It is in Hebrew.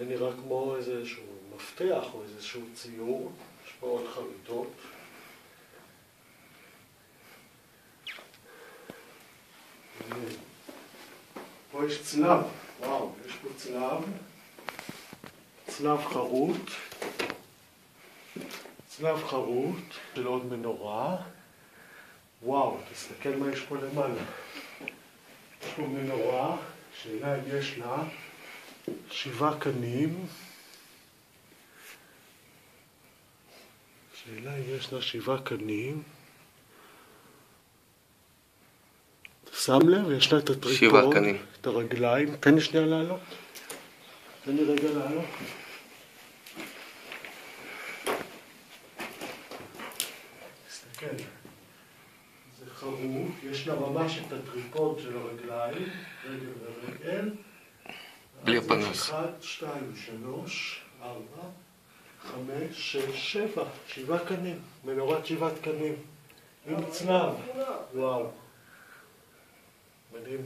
זה נראה כמו איזשהו מפתח או איזשהו ציור, יש פה עוד חריטות. פה יש צלב, וואו, יש פה צלב, צלב חרוט, צלב חרוט של עוד מנורה, וואו, תסתכל מה יש פה למעלה. יש פה מנורה, שאלה אם יש לה שבעה קנים. שאלה אם יש לה שבעה קנים. שם לב, יש לה את קנים. את הרגליים. תן לי שנייה לעלות. תן לי רגע לעלות. תסתכל. זה חרוט, יש לה ממש את הטריפוד של הרגליים, רגל ורגל. יש הפנס. אחד, שתיים, שלוש, ארבע, חמש, שש, שבע, שבעה קנים, מנורת שבעת קנים, עם צלב, וואו, מדהים.